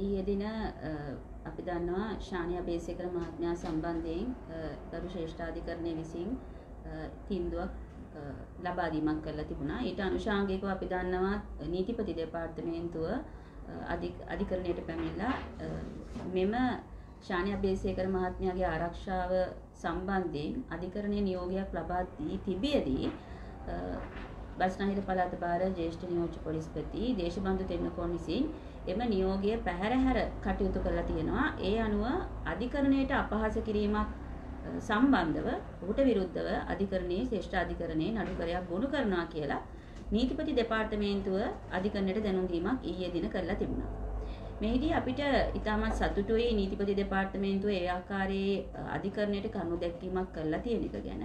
ඊයේ දින අපි දන්නවා ශානියා බේසේකර මහත්මයා සම්බන්ධයෙන් ගරු ශ්‍රේෂ්ඨාධිකරණය විසින් තීන්දුවක් ලබා දීමක් කරලා තිබුණා. ඊට අනුශාංගිකව අපි දන්නවා නීතිපති දෙපාර්තමේන්තුව අධිකරණයට පැමිණලා මෙම ශානියා බේසේකර මහත්මයාගේ ආරක්ෂාව සම්බන්ධයෙන් අධිකරණයේ නියෝගයක් ලබා දී තිබියදී බස්නාහිර පළාත භාර ජ්‍යෙෂ්ඨ නියෝජ්‍ය පොලිස්පති දේශබන්දු තෙන්නකෝන් විසින් එම නියෝගය පැහැරහැර කටයුතු කරලා තියෙනවා. ඒ අනුව අධිකරණයට අපහාස කිරීමක් සම්බන්ධව ඔහුට විරුද්ධව අධිකරණයේ ශ්‍රේෂ්ඨ අධිකරණයේ නඩුකරයක් ගොනු කරනවා කියලා නීතිපති දෙපාර්තමේන්තුව අධිකරණයට දැනුම් දීමක් ඊයේ දින කරලා තිබුණා. මෙහිදී අපිට ඉතාමත් සතුටුයි නීතිපති දෙපාර්තමේන්තුව ඒ ආකාරයේ අධිකරණයට කරුණු දැක්වීමක් කරලා තියෙන එක ගැන.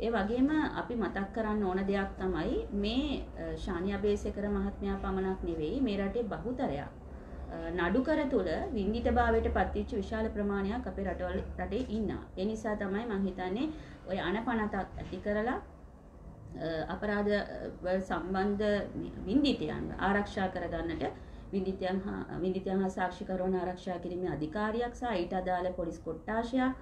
ඒ වගේම අපි මතක් කරන්න ඕන දෙයක් තමයි මේ ශානි අබේසේකර මහත්මයා පමණක් නෙවෙයි මේ රටේ බහුතරයක් නඩුකර තුල වින්දිතභාවයට පත්වෙච්ච විශාල ප්‍රමාණයක් අපේ රටවල රටේ ඉන්නවා. ඒ නිසා තමයි මම හිතන්නේ ඔය අනපනතක් ඇති කරලා අපරාධ වල සම්බන්ධ වින්දිතයන් ආරක්ෂා කරගන්නට වින්දිතයන් වින්දිතයන් හා සාක්ෂිකරුවන් ආරක්ෂා කිරීමේ අධිකාරියක් සහ ඊට අදාළ පොලිස් කොට්ටාශයක්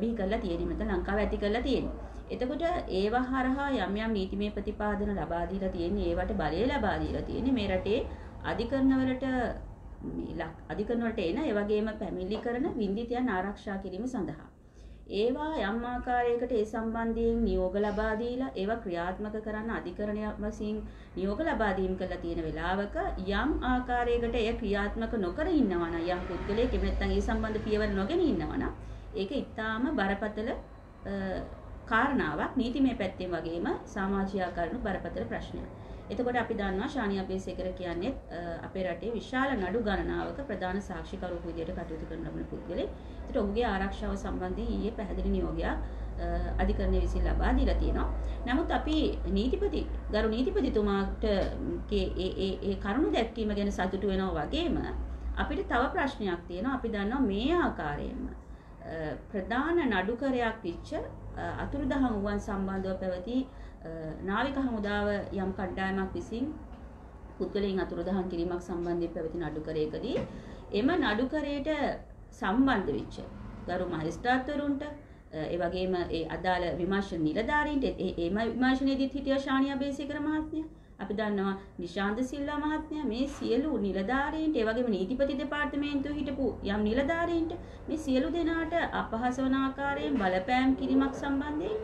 බිහි කරලා තියෙන මෙතන ලංකාව ඇති කරලා තියෙනවා. එතකොට ඒවා හරහා යම් යම් නීතිමය ප්‍රතිපාදන ලබා දීලා තියෙන්නේ ඒවට බලය ලබා දීලා තියෙන්නේ මේ රටේ අධිකරණවලට මේ අධිකරණවලට එන ඒ වගේම පැමිණිලි කරන වින්දිතයන් ආරක්ෂා කිරීම සඳහා ඒවා යම් ආකාරයකට ඒ සම්බන්ධයෙන් නියෝග ලබා දීලා ඒවා ක්‍රියාත්මක කරන්න අධිකරණයක් වශයෙන් නියෝග ලබා දීම කරලා තියෙන වෙලාවක යම් ආකාරයකට එය ක්‍රියාත්මක නොකර ඉන්නවා නම් යම් පුද්ගලයෙක් එහෙම නැත්නම් ඒ සම්බන්ධ පියවර නොගෙන ඉන්නවා නම් ඒක ඊටාම බරපතල කාරණාවක් නීතිමය පැත්තෙන් වගේම සමාජීය කරුණු බරපතල ප්‍රශ්නයක්. එතකොට අපි දන්නවා ශානි අබේසේකර කියන්නේ අපේ රටේ විශාල නඩු ගණනාවක ප්‍රධාන සාක්ෂිකරුවෙකු විදිහට කටයුතු කරන ලබන පුද්ගලෙක්. ඒකට ඔහුගේ ආරක්ෂාව සම්බන්ධයෙන් ඊයේ පැහැදිලි නියෝගයක් අධිකරණය විසින් ලබා දීලා තියෙනවා. නමුත් අපි නීතිපති ගරු නීතිපතිතුමාට ඒ ඒ ඒ කරුණු දැක්වීම ගැන සතුටු වෙනවා වගේම අපිට තව ප්‍රශ්නයක් තියෙනවා. අපි දන්නවා මේ ආකාරයෙන්ම ප්‍රධාන නඩුකරයක් විච්ච අතුරුදහන් වුවන් සම්බන්ධව පැවති නාවික හමුදාව යම් කණ්ඩායමක් විසින් පුද්ගලයන් අතුරුදහන් කිරීමක් සම්බන්ධයෙන් පැවති නඩුකරයකදී එම නඩුකරයට සම්බන්ධ වෙච්ච ගරු මහේස්ත්‍රාත්වරුන්ට ඒ වගේම ඒ අදාළ විමර්ශන නිලධාරීන්ට එම විමර්ශනයේදීත් හිටිය ශානියා බේසේකර මහත්මිය. අපි දන්නවා නිශාන්ත සිල්වා මහත්මයා මේ සියලු නිලධාරීන්ට ඒ වගේම නීතිපති දෙපාර්තමේන්තුවේ හිටපු යම් නිලධාරීන්ට මේ සියලු දෙනාට අපහාස වන ආකාරයෙන් බලපෑම් කිරීමක් සම්බන්ධයෙන්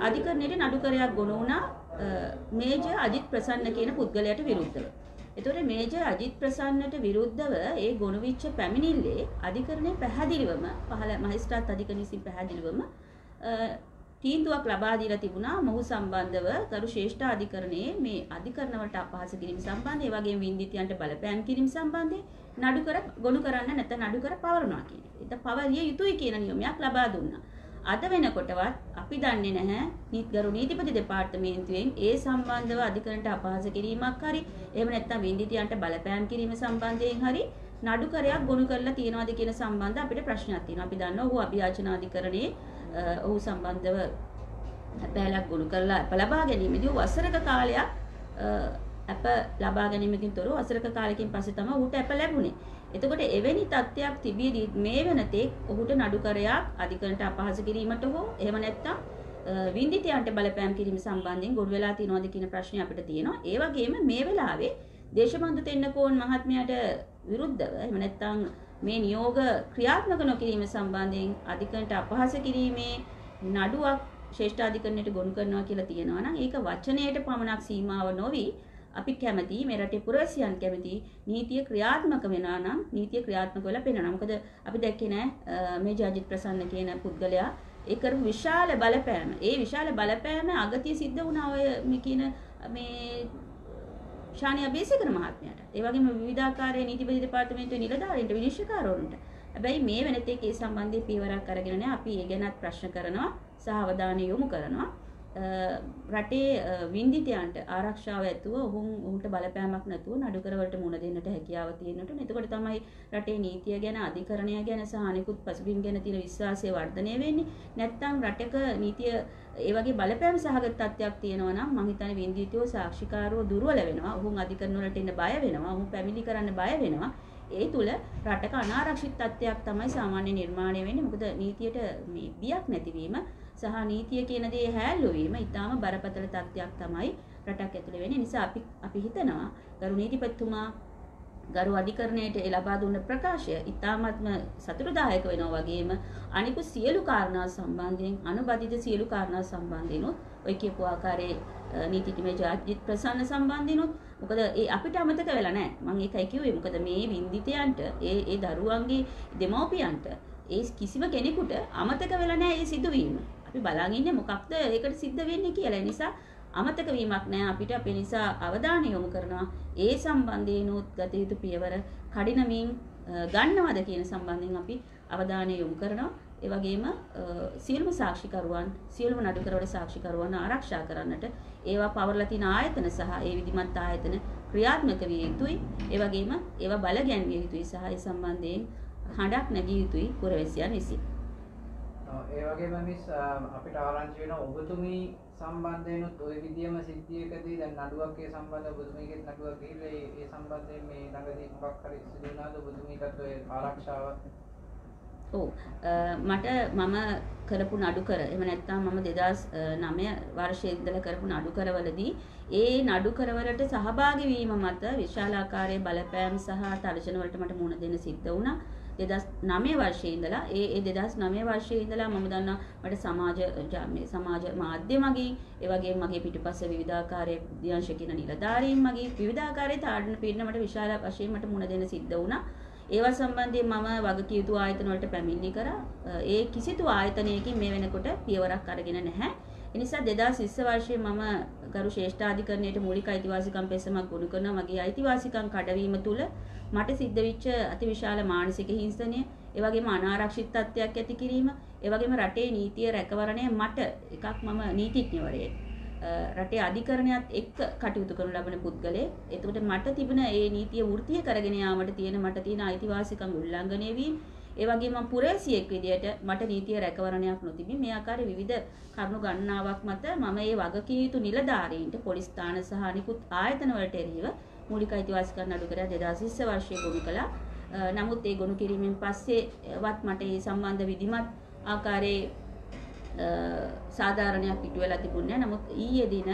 අධිකරණයට නඩුකරයක් ගොනු වුණා මේජර් අජිත් ප්‍රසන්න කියන පුද්ගලයාට විරුද්ධව. එතකොට මේජර් අජිත් ප්‍රසන්නට විරුද්ධව ඒ ගොනු වෙච්ච පැමිණිල්ලේ අධිකරණය පැහැදිලිවම පහළ මහේස්ත්‍රාත් අධිකරණ විසින් පැහැදිලිවම තීන්දුවක් ලබා දීලා තිබුණා මොහු සම්බන්ධව ගරු ශ්‍රේෂ්ඨ අධිකරණයේ මේ අධිකරණ වලට අපහාස කිරීම සම්බන්ධයෙන් ඒ වගේම වින්දිතයන්ට බලපෑම් කිරීම සම්බන්ධයෙන් නඩු කර ගොනු කරන්න නැත්නම් නඩු කර පවරනවා කියන එක. ඒක පවරිය යුතුයි කියන නියමයක් ලබා දුන්නා. අද වෙනකොටවත් අපි දන්නේ නැහැ නීතිගරු නීතිපති දෙපාර්තමේන්තුවෙන් ඒ සම්බන්ධව අධිකරණයට අපහාස කිරීමක් හරි එහෙම නැත්නම් වින්දිතයන්ට බලපෑම් කිරීම සම්බන්ධයෙන් හරි නඩුකරයක් ගොනු කරලා තියනවාද කියන සම්බන්ධ අපිට ප්‍රශ්නයක් තියෙනවා. අපි දන්නවා ඔහු අභියාචන අධිකරණයේ ඔහු සම්බන්ධව පැලක් ගොනු කරලා අප ලබා ගැනීමේදී වසරක කාලයක් අප ලබා ගැනීමකින් තොරව වසරක කාලයකින් පස්සේ තමයි ඔහුට අප ලැබුණේ. එතකොට එවැනි තත්ත්වයක් තිබියදී මේ වෙනතේ ඔහුට නඩුකරයක් අධිකරණට අපහාස කිරීමට හෝ එහෙම නැත්නම් වින්දිතයන්ට බලපෑම් කිරීම සම්බන්ධයෙන් ගොනු වෙලා තියෙනවද කියන ප්‍රශ්නේ අපිට තියෙනවා. ඒ වගේම මේ වෙලාවේ දේශබන්දු තෙන්නකෝන් මහත්මයාට විරුද්ධව එහෙම නැත්නම් මේ නියෝග ක්‍රියාත්මක නොකිරීම සම්බන්ධයෙන් අධිකරණට අපහාස කිරීමේ නඩුවක් ශ්‍රේෂ්ඨාධිකරණයට ගොනු කරනවා කියලා තියෙනවා නම් ඒක වචනයට පමණක් සීමාව නොවි අපි කැමති මේ රටේ පුරවැසියන් කැමති නීතිය ක්‍රියාත්මක වෙනවා නම් නීතිය ක්‍රියාත්මක වෙලා පෙනෙනවා. මොකද අපි දැක්කේ නෑ මේ ජාජිත් ප්‍රසන්න කියන පුද්ගලයා ඒ කරපු විශාල බලපෑම. ඒ විශාල බලපෑම අගතිය සිද්ධ වුණා ඔය මේ කියන මේ ශානිය බේසිකර මහත්මයාට. ඒ වගේම විවිධාකාරයේ නීතිපති දෙපාර්තමේන්තුවේ නිලධාරීන්ට විනිශ්චයකාරවරුන්ට. හැබැයි මේ වෙනතේ ඒ සම්බන්ධයෙන් පියවරක් අරගෙන නැහැ. අපි ඒ ගැනත් ප්‍රශ්න කරනවා සහ අවධානය යොමු කරනවා. රටේ වින්දිතයන්ට ආරක්ෂාව ඇතුව ඔහුන් ඔහුට බලපෑමක් නැතුව නඩුකරවලට මුණ දෙන්නට හැකියාව තියෙනට එතකොට තමයි රටේ නීතිය ගැන අධිකරණය ගැන සහ අනිකුත් පසුබිම් ගැන තියෙන විශ්වාසය වර්ධනය වෙන්නේ. නැත්නම් රටක නීතිය ඒ වගේ බලපෑම් සහගත තත්ත්වයක් තියෙනවා නම් මම හිතන්නේ වින්දිතයෝ සාක්ෂිකාරෝ දුර්වල වෙනවා. ඔහුන් අධිකරණ වලට එන්න බය වෙනවා. ඔහුන් පැමිණි කරන්න බය වෙනවා. ඒ තුල රටක අනාරක්ෂිත තත්ත්වයක් තමයි සාමාන්‍ය නිර්මාණය වෙන්නේ. මොකද නීතියට මේ බියක් නැතිවීම සහ නීතිය කියන දේ හැල්ලු වීම ඊටාම බරපතල තත්ත්වයක් තමයි රටක් ඇතුළේ වෙන්නේ. නිසා අපි අපි හිතනවා ගරු නීතිපතිතුමා ගරු අධිකරණයට ලබා දුන්න ප්‍රකාශය ඉතාමත්ම සතුටුදායක වෙනවා වගේම අනිකුත් සියලු කාරණා සම්බන්ධයෙන් අනුබද්ධිත සියලු කාරණා සම්බන්ධයෙන් ඔය කියපු ආකාරයේ නීතිඥ ජාජිත් ප්‍රසන්න සම්බන්ධිනුත් මොකද ඒ අපිට අමතක වෙලා නැහැ. මම ඒකයි කිව්වේ. මොකද මේ වින්දිතයන්ට ඒ ඒ දරුවන්ගේ දෙමව්පියන්ට ඒ කිසිම කෙනෙකුට අමතක වෙලා නැහැ ඒ සිදුවීම. අපි බලන් ඉන්නේ මොකක්ද ඒකට සිද්ධ වෙන්නේ කියලා. නිසා අමතක වීමක් නෑ අපිට. අපේ නිසා අවධානය යොමු කරනවා. ඒ සම්බන්ධයෙන්ුත් ගත යුතු පියවර කඩිනමින් ගන්නවද කියන සම්බන්ධයෙන් අපි අවධානය යොමු කරනවා. ඒ වගේම සියලුම සාක්ෂිකරුවන් සියලුම නඩුකරවල සාක්ෂිකරුවන් ආරක්ෂා කරන්නට ඒවා පවර්ලා තියෙන ආයතන සහ ඒ විධිමත් ආයතන ක්‍රියාත්මක විය යුතුයි. ඒ වගේම ඒවා බල ගැන්විය යුතුයි සහ ඒ සම්බන්ධයෙන් හඬක් නැගිය යුතුයි පුරවැසියන් විසින්. ඒ වගේම මිස් අපිට ආරංචි වෙන ඔබතුමී සම්බන්ධයෙන්ුත් ওই විදියම සිද්ධියකදී දැන් නඩුවක් ඒ සම්බන්ධව ඔබතුමීගෙත් නඩුවක් ගිහිල්ලා ඒ ඒ සම්බන්ධයෙන් මේ ළඟදී මොකක් හරි සිදු වුණාද ඔබතුමීටත් ඔය ආරක්ෂාව ඔව් මට මම කරපු නඩුකර එහෙම නැත්නම් මම 2009 වර්ෂයේ ඉඳලා කරපු නඩුකරවලදී ඒ නඩුකරවලට සහභාගී වීම මත විශාල ආකාරයේ බලපෑම් සහ තර්ජන වලට මට මුහුණ දෙන්න සිද්ධ වුණා. දෙදස් නමය වර්ෂයේ ඉඳලා ඒ ඒ දෙදස් නමය වර්ෂයේ ඉඳලා මම දන්නා මට සමාජ මේ සමාජ මාධ්‍ය මගින් ඒ වගේම මගේ පිටිපස්ස විවිධාකාරයේ විද්‍යාංශ කියන නිලධාරීන් මගින් විවිධාකාරයේ තාඩන පීඩන මට විශාල වශයෙන් මට මුණ දෙන්න සිද්ධ වුණා. ඒවා සම්බන්ධයෙන් මම වගකිය යුතු ආයතන වලට පැමිණිලි කරා. ඒ කිසිදු ආයතනයකින් මේ වෙනකොට පියවරක් අරගෙන නැහැ. එනිසා 2020 වර්ෂයේ මම ගරු ශ්‍රේෂ්ඨාධිකරණයට මූලික අයිතිවාසිකම් පෙසමක් ගොනු කරනවා. මගේ අයිතිවාසිකම් කඩවීම තුළ මට සිද්ධ වෙච්ච අතිවිශාල මානසික හිංසනය, ඒ වගේම අනාරක්ෂිත තත්ත්වයක් ඇති කිරීම, ඒ වගේම රටේ නීතිය රැකවරණය මට එකක් මම නීතිඥවරයෙක්. රටේ අධිකරණයත් එක්ක කටයුතු කරනු ලබන පුද්ගලයෙක්. එතකොට මට තිබෙන ඒ නීතිය වෘත්තීය කරගෙන යාමට තියෙන මට තියෙන අයිතිවාසිකම් උල්ලංඝනය වීම ඒ වගේම මම පුරවැසියෙක් විදියට මට නීතිය රැකවරණයක් නොතිබී මේ ආකාරයේ විවිධ කරුණු ගණනාවක් මත මම ඒ වගකීම් යුතු නිලධාරීන්ට පොලිස් ස්ථාන සහ අනිකුත් ආයතන වලට එරෙහිව මූලික අයිතිවාසිකම් නඩුකරා 2020 වර්ෂයේ ගොනු කළා. නමුත් ඒ ගොනු කිරීමෙන් පස්සේ වත් මට ඒ සම්බන්ධ විධිමත් ආකාරයේ සාධාරණයක් ඉටු වෙලා තිබුණේ නමුත් ඊයේ දින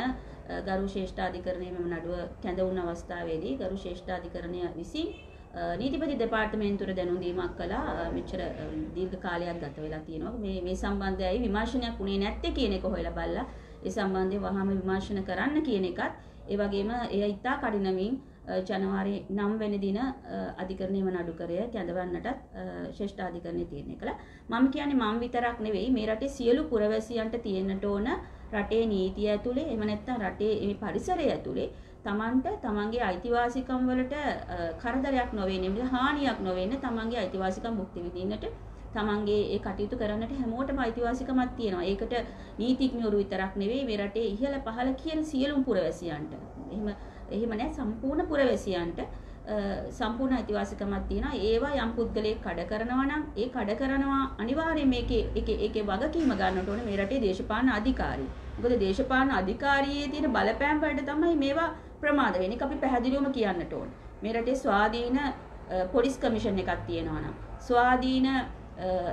ගරු ශ්‍රේෂ්ඨාධිකරණයේ මෙම නඩුව කැඳ වුණ අවස්ථාවේදී ගරු ශ්‍රේෂ්ඨාධිකරණය විසින් නීතිපති දෙපාර්තමේන්තුවට දැනුම් දීමක් කළා මෙච්චර දීර්ඝ කාලයක් ගත වෙලා තියෙනවා මේ මේ සම්බන්ධයයි විමර්ශනයක් උනේ නැත්තේ කියන එක හොයලා බලලා ඒ සම්බන්ධයෙන් වහාම විමර්ශන කරන්න කියන එකත් ඒ වගේම එය ඉතා කඩිනමින් ජනවාරි 9 වෙනි දින අධිකරණයේම නඩුකරය කැඳවන්නටත් ශ්‍රේෂ්ඨ අධිකරණය තීරණය කළා. මම කියන්නේ මම විතරක් නෙවෙයි මේ රටේ සියලු පුරවැසියන්ට තියෙන්නට ඕන රටේ නීතිය ඇතුලේ එහෙම නැත්නම් රටේ මේ පරිසරය ඇතුලේ තමන්ට තමන්ගේ අයිතිවාසිකම් වලට කරදරයක් නොවෙන්නේ හානියක් නොවෙන්නේ තමන්ගේ අයිතිවාසිකම් භුක්ති විඳින්නට තමන්ගේ ඒ කටයුතු කරන්නට හැමෝටම අයිතිවාසිකමක් තියෙනවා. ඒකට නීතිඥවරු විතරක් නෙවෙයි මේ රටේ ඉහළ පහළ කියන සියලුම පුරවැසියන්ට. එහෙම එහෙම නැහැ සම්පූර්ණ පුරවැසියන්ට සම්පූර්ණ අයිතිවාසිකමක් තියෙනවා. ඒවා යම් පුද්ගලයෙක් කඩ කරනවා නම් ඒ කඩ කරනවා අනිවාර්යයෙන් මේකේ ඒකේ ඒකේ වගකීම ගන්නට ඕනේ මේ රටේ දේශපාලන අධිකාරී. මොකද දේශපාලන අධිකාරියේ තියෙන බලපෑම් වලට තමයි මේවා ප්‍රමාද වෙන්නේ. ඒක අපි පැහැදිලිවම කියන්නට ඕනේ. මේ රටේ ස්වාධීන පොලිස් කමිෂන් එකක් තියෙනවා නම් ස්වාධීන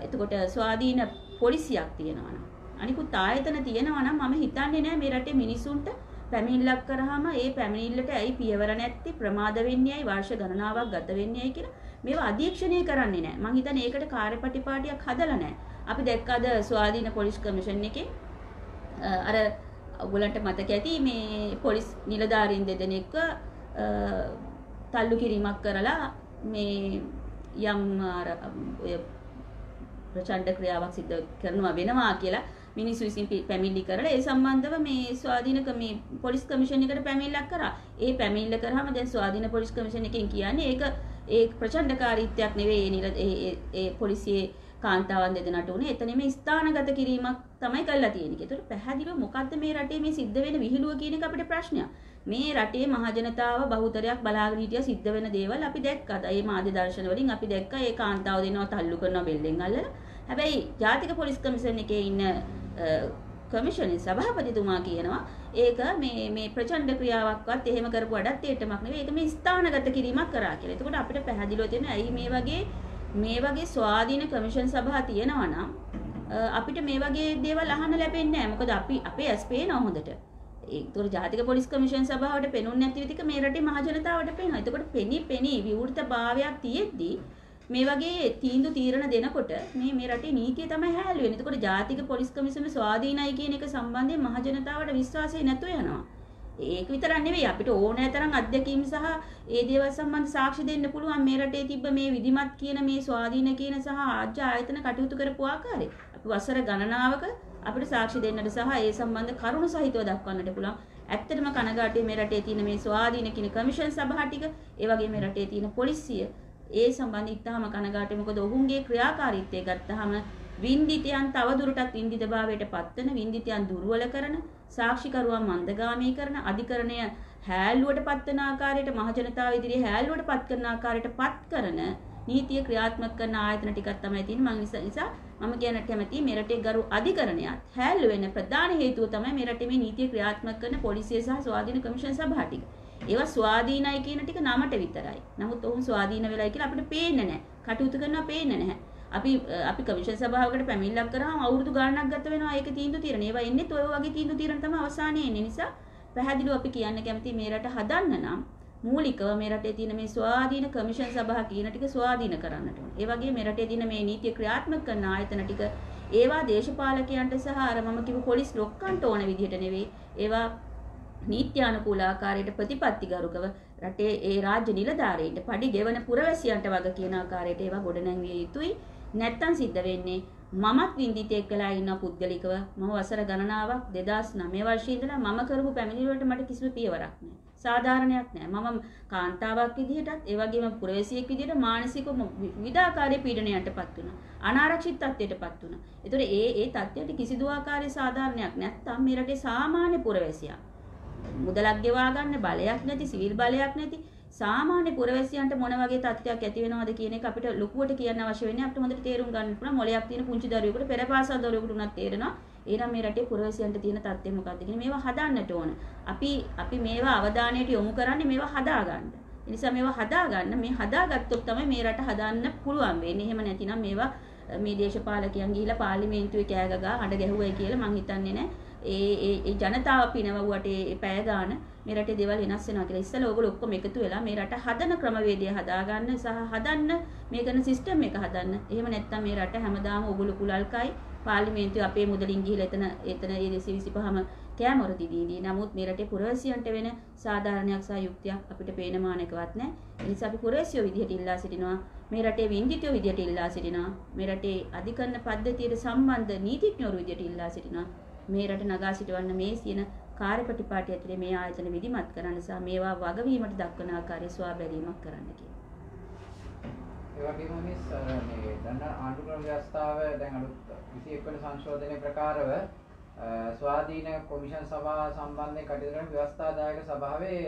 එතකොට ස්වාධීන පොලිසියක් තියෙනවා නම් අනිකුත් ආයතන තියෙනවා නම් මම හිතන්නේ නෑ මේ රටේ මිනිසුන්ට පැමිණිල්ලක් කරාම ඒ පැමිණිල්ලට ඇයි පියවර නැත්තේ ප්‍රමාද වෙන්නේ ඇයි වර්ෂ ගණනාවක් ගත වෙන්නේ ඇයි කියලා මේවා අධීක්ෂණය කරන්නේ නෑ මං හිතන්නේ ඒකට කාර්යපටිපාටියක් හදලා නෑ අපි දැක්කද ස්වාධීන පොලිස් කමිෂන් එකේ අර ඔයගලන්ට මතක ඇති මේ පොලිස් නිලධාරීන් දෙදෙනෙක්ව තල්ලු කිරීමක් කරලා මේ යම් අර ප්‍රචණ්ඩ ක්‍රියාවක් සිද්ධ කරනවා වෙනවා කියලා මිනිස්සු විසින් පැමිණිලි කරලා ඒ සම්බන්ධව මේ ස්වාධීන මේ පොලිස් කමිෂන් එකට පැමිණිල්ලක් කරා. ඒ පැමිණිල්ල කරාම දැන් ස්වාධීන පොලිස් කමිෂන් එකෙන් කියන්නේ ඒක ඒ ප්‍රචණ්ඩකාරීත්වයක් නෙවෙයි ඒ ඒ පොලිසියේ කාන්තාවන් දෙදෙනාට උනේ එතනම ස්ථානගත කිරීමක් තමයි කරලා තියෙන්නේ. ඒතකොට පැහැදිලිව මොකද්ද මේ රටේ මේ සිද්ධ වෙන විහිළුව කියන එක අපිට ප්‍රශ්නයක්. මේ රටේ මහජනතාව බහුතරයක් බලාගෙන හිටිය සිද්ධ වෙන දේවල් අපි දැක්කා. ඒ මාධ්‍ය දර්ශන වලින් අපි දැක්කා ඒ කාන්තාව දෙනවා තල්ලු කරනවා බෙල්ලෙන් අල්ලලා. හැබැයි ජාතික පොලිස් කමිෂන් එකේ ඉන්න කමිෂන් සභාපතිතුමා කියනවා ඒක මේ මේ ප්‍රචණ්ඩ ක්‍රියාවක්වත් එහෙම කරපු වඩත් තේටමක් නෙවෙයි. ඒක මේ ස්ථානගත කිරීමක් කරා කියලා. එතකොට අපිට පැහැදිලිව තියෙන ඇයි මේ වගේ මේ වගේ ස්වාධීන කමිෂන් සභා තියෙනවා නම් අපිට මේ වගේ දේවල් අහන්න ලැබෙන්නේ නැහැ. මොකද අපි අපේ ඇස් පේනවා හොඳට. ඒතොර ජාතික පොලිස් කමිෂන් සභාවට පෙනුන්නේ නැති විදිහක මේ රටේ මහජනතාවට පේනවා. එතකොට පෙනී පෙනී විවෘත භාවයක් තියෙද්දී මේ වගේ තීන්දුව තීරණ දෙනකොට මේ මේ රටේ නීතිය තමයි හැලු වෙන්නේ. එතකොට ජාතික පොලිස් කමිෂන ස්වාධීනයි කියන එක සම්බන්ධයෙන් මහජනතාවට විශ්වාසය නැතුව යනවා. ඒක විතරක් නෙවෙයි අපිට ඕනෑ තරම් අත්දැකීම් සහ ඒ දේවල් සම්බන්ධ සාක්ෂි දෙන්න පුළුවන් මේ රටේ තිබ්බ මේ විධිමත් කියන මේ ස්වාධීන කියන සහ ආජ්‍ය ආයතන කටයුතු කරපු ආකාරය. අපි වසර ගණනාවක අපිට සාක්ෂි දෙන්නට සහ ඒ සම්බන්ධ කරුණු සහිතව දක්වන්නට පුළුවන්. ඇත්තටම කනගාටුයි මේ රටේ තියෙන මේ ස්වාධීන කියන කමිෂන් සභා ටික, ඒ වගේ මේ රටේ තියෙන පොලිසිය ඒ සම්බන්ධ ඉතාම කනගාටුයි. මොකද ඔවුන්ගේ ක්‍රියාකාරීත්වය ගත්තාම වින්දිතයන් තවදුරටත් වින්දිතභාවයට පත්වන වින්දිතයන් දුර්වල කරන සාක්ෂිකරුවන් මන්දගාමී කරන අධිකරණය හැල්ලුවට පත්වන ආකාරයට මහජනතාව ඉදිරියේ හැල්ලුවට පත් කරන ආකාරයට පත් කරන නීතිය ක්‍රියාත්මක කරන ආයතන ටිකක් තමයි තියෙන්නේ මම නිසා මම කියන්න කැමතියි මේ රටේ ගරු අධිකරණයත් හැල්ලු වෙන ප්‍රධාන හේතුව තමයි මේ රටේ මේ නීතිය ක්‍රියාත්මක කරන පොලිසිය සහ ස්වාධීන කමිෂන් සභා ටික. ඒවා ස්වාධීනයි කියන ටික නමට විතරයි. නමුත් ඔවුන් ස්වාධීන වෙලයි කියලා අපිට පේන්නේ නැහැ. කටයුතු කරනවා පේන්නේ නැහැ. අපි අපි කමිෂන් සභාවකට පැමිණිල්ලක් කරාම අවුරුදු ගාණක් ගත වෙනවා ඒක තීන්දුව తీරන. ඒවා එන්නේ ඔය වගේ තීන්දුව తీරන තමයි අවසානයේ එන්නේ. නිසා පැහැදිලිව අපි කියන්න කැමති මේ රට හදන්න නම් මූලිකව මේ රටේ තියෙන මේ ස්වාධීන කමිෂන් සභා කියන ටික ස්වාධීන කරන්නට ඕනේ. ඒ වගේ මේ රටේ තියෙන මේ නීතිය ක්‍රියාත්මක කරන ආයතන ටික ඒවා දේශපාලකයන්ට සහ අර මම කිව්ව පොලිස් ලොක්කන්ට ඕන විදිහට නෙවෙයි. ඒවා නීත්‍යානුකූල ආකාරයට ප්‍රතිපත්තිගරුකව රටේ ඒ රාජ්‍ය නිලධාරීන්ට පඩි ගෙවන පුරවැසියන්ට වග කියන ආකාරයට ඒවා ගොඩනැංවිය යුතුයි. නැත්තම් සිද්ධ වෙන්නේ මමත් වින්දිතෙක් වෙලා ඉන්න පුද්ගලිකව මම වසර ගණනාවක් 2009 වර්ෂයේ ඉඳලා මම කරපු පැමිණිලි වලට මට කිසිම පියවරක් නැහැ. සාධාරණයක් නැහැ. මම කාන්තාවක් විදිහටත් ඒ වගේම පුරවැසියෙක් විදිහට මානසික විවිධාකාරයේ පීඩනයන්ටපත් වුණා. අනාරක්ෂිත තත්ත්වයටපත් වුණා. ඒතර ඒ ඒ තත්ත්වයට කිසිදු ආකාරයේ සාධාරණයක් නැත්තම් මේ රටේ සාමාන්‍ය පුරවැසියා මුදලක් ගෙවා ගන්න බලයක් නැති සිවිල් බලයක් නැති සාමාන්‍ය පුරවැසියන්ට මොන වගේ තත්ත්වයක් ඇති වෙනවද කියන එක අපිට ලොකුවට කියන්න අවශ්‍ය වෙන්නේ අපිට හොඳට තේරුම් ගන්න පුළුවන් මොලයක් තියෙන පුංචි දරුවෙකුට පෙරපාසල් දරුවෙකුට උනත් තේරෙනවා එහෙනම් මේ රටේ පුරවැසියන්ට තියෙන තත්ත්වය මොකක්ද කියන මේවා හදාන්නට ඕන. අපි අපි මේවා අවධානයට යොමු කරන්නේ මේවා හදාගන්න. ඒ නිසා මේවා හදාගන්න මේ හදාගත්තොත් තමයි මේ රට හදාන්න පුළුවන් වෙන්නේ. එහෙම නැතිනම් මේවා මේ දේශපාලකයන් ගිහිලා පාර්ලිමේන්තුවේ කෑ ගගා හඬ ගැහුවයි කියලා මං හිතන්නේ නැහැ. ඒ ඒ ජනතාව පිනවුවට ඒ පැය ගාන මේ රටේ දේවල් වෙනස් වෙනවා කියලා. ඉස්සෙල්ලා ඕගොල්ලෝ ඔක්කොම එකතු වෙලා මේ රට හදන ක්‍රමවේදය හදාගන්න සහ හදන්න මේ කරන සිස්ටම් එක හදන්න. එහෙම නැත්නම් මේ රට හැමදාම ඕගොල්ලෝ කුලල්කයි පාර්ලිමේන්තුවේ අපේ මුදලින් ගිහිල්ලා එතන එතන ඒ 225ම කෑමොර දිදීදී. නමුත් මේ රටේ පුරවැසියන්ට වෙන සාධාරණයක් සහ යුක්තියක් අපිට පේන මානකවත් නැහැ. ඒ නිසා අපි පුරවැසියෝ විදිහට ඉල්ලා සිටිනවා. මේ රටේ වින්දිතයෝ විදිහට ඉල්ලා සිටිනවා. මේ රටේ අධිකරණ පද්ධතියට සම්බන්ධ නීතිඥවරු විදිහට ඉල්ලා සිටිනවා. මේ රට නගා සිටවන්න මේ සියන කාර්යපටිපාටි ඇතුලේ මේ ආයතන විධිමත් කරන්න සහ මේවා වගවීමට දක්වන ආකාරයේ ස්වාබැලීමක් කරන්න කියලා. ඒ වගේම මිස් මේ දැන් ආණ්ඩුක්‍රම ව්‍යවස්ථාව දැන් අලුත් 21 වෙනි සංශෝධනයේ ප්‍රකාරව ස්වාධීන කොමිෂන් සභාව සම්බන්ධයෙන් කටයුතු කරන ව්‍යවස්ථාදායක සභාවේ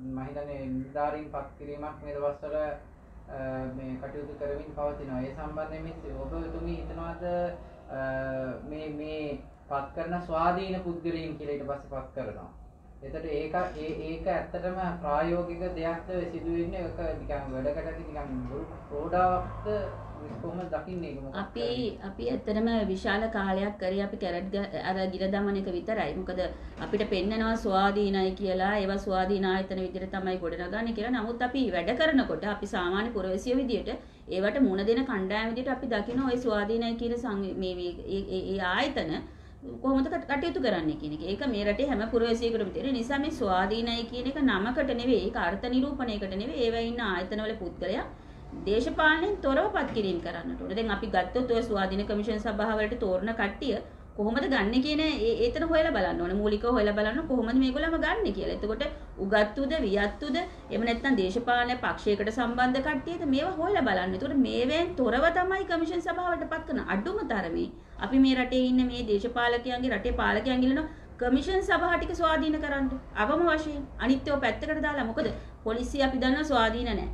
මම හිතන්නේ නිලධාරීන් පත් කිරීමක් මේ දවස්වල මේ කටයුතු කරමින් පවතිනවා. ඒ සම්බන්ධයෙන් මිස් ඔබතුමී හිතනවාද මේ මේ පත් කරන ස්වාධීන පුද්ගලයන් කියලා ඊට පස්සේ පත් කරනවා. එතකොට ඒක ඒ ඒක ඇත්තටම ප්‍රායෝගික දෙයක්ද සිදුවෙන්නේ ඒක නිකන් වැඩකට නිකන් ප්‍රෝඩාවක්ද කොහොමද දකින්නේ ඒක අපි අපි ඇත්තටම විශාල කාලයක් කරේ අපි කැරට් අර ගිර දමන එක විතරයි. මොකද අපිට පෙන්නනවා ස්වාධීනයි කියලා ඒවා ස්වාධීන ආයතන විදිහට තමයි ගොඩනගන්නේ කියලා. නමුත් අපි වැඩ කරනකොට අපි සාමාන්‍ය පුරවැසියෝ විදිහට ඒවට මුණ දෙන කණ්ඩායම විදිහට අපි දකිනවා ওই ස්වාධීනයි කියන මේ මේ ආයතන කොහොමද කටයුතු කරන්නේ කියන එක. ඒක මේ රටේ හැම පුරවැසියෙකුටම තියෙන නිසා මේ ස්වාධීනයි කියන එක නමකට නෙවෙයි ඒක අර්ථ නිරූපණයකට නෙවෙයි ඒවා ඉන්න ආයතනවල පුද්ගලයා දේශපාලනයෙන් තොරව පත් කිරීම කරන්නට ඕනේ. දැන් අපි ගත්තොත් ඔය ස්වාධීන කමිෂන් සභාවලට තෝරන කට්ටිය කොහොමද ගන්න කියන ඒතන හොයලා බලන්න ඕනේ. මූලිකව හොයලා බලන්න කොහොමද මේගොල්ලම ගන්න කියලා. එතකොට උගත්තුද වියත්තුද එහෙම නැත්නම් දේශපාලන පක්ෂයකට සම්බන්ධ කට්ටියද මේවා හොයලා බලන්න. එතකොට මේවෙන් තොරව තමයි කමිෂන් සභාවට පත් කරන අඩුම තරමේ අපි මේ රටේ ඉන්න මේ දේශපාලකයන්ගේ රටේ පාලකයන් ඉල්ලන කමිෂන් සභා ටික ස්වාධීන කරන්න. අවම වශයෙන් අනිත්‍යව පැත්තකට දාලා මොකද පොලිසිය අපි දන්නවා ස්වාධීන නැහැ.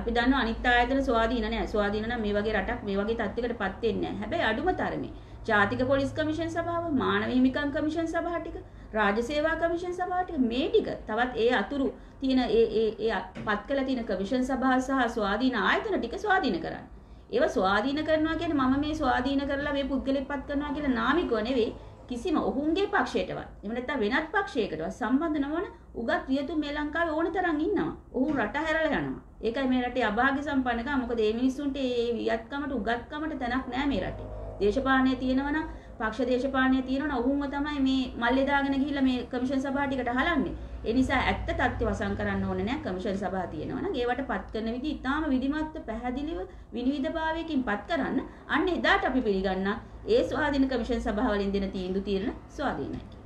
අපි දන්නවා අනිත් ආයතන ස්වාධීන නැහැ. ස්වාධීන නම් මේ වගේ රටක් මේ වගේ තත්යකටපත් වෙන්නේ නැහැ. හැබැයි අඩුම තරමේ ජාතික පොලිස් කමිෂන් සභාව, මානව හිමිකම් කමිෂන් සභාව ටික, රාජ්‍ය සේවා කමිෂන් සභාව ටික මේ ටික තවත් ඒ අතුරු තියෙන ඒ ඒ ඒ පත් කළ තියෙන කමිෂන් සභාව සහ ස්වාධීන ආයතන ටික ස්වාධීන කරන්න. ඒව ස්වාධීන කරනවා කියන්නේ මම මේ ස්වාධීන කරලා මේ පුද්ගලෙක් පත් කරනවා කියලා නාමිකව නෙවෙයි කිසිම ඔහුන්ගේ පක්ෂයටවත් එහෙම නැත්නම් වෙනත් පක්ෂයකටවත් සම්බන්ධ නොවන උගත් වියතුන් මේ ලංකාවේ ඕන තරම් ඉන්නවා. ඔහු රට හැරලා යනවා. ඒකයි මේ රටේ අභාග්‍ය සම්පන්නකම. මොකද මේ මිනිස්සුන්ට මේ වියත්කමට උගත්කමට තැනක් නැහැ මේ රටේ. දේශපාලනය තියෙනවා නම් පක්ෂ දේශපාලනය තියෙනවා නම් ඔහුන්ව තමයි මේ මල්ලේ දාගෙන ගිහිල්ලා මේ කමිෂන් සභාව ටිකට හලන්නේ. ඒ නිසා ඇත්ත තත්ත්ව වසන් කරන්න ඕනේ නැහැ. කමිෂන් සභාව තියෙනවා නම් ඒවට පත් කරන විදිහ ඉතාම විධිමත්ව පැහැදිලිව විනිවිදභාවයකින් පත් කරන්න. අන්න එදාට අපි පිළිගන්නා ඒ ස්වාධීන කමිෂන් සභාවලින් දෙන තීන්දුව తీරන ස්වාධීනයි.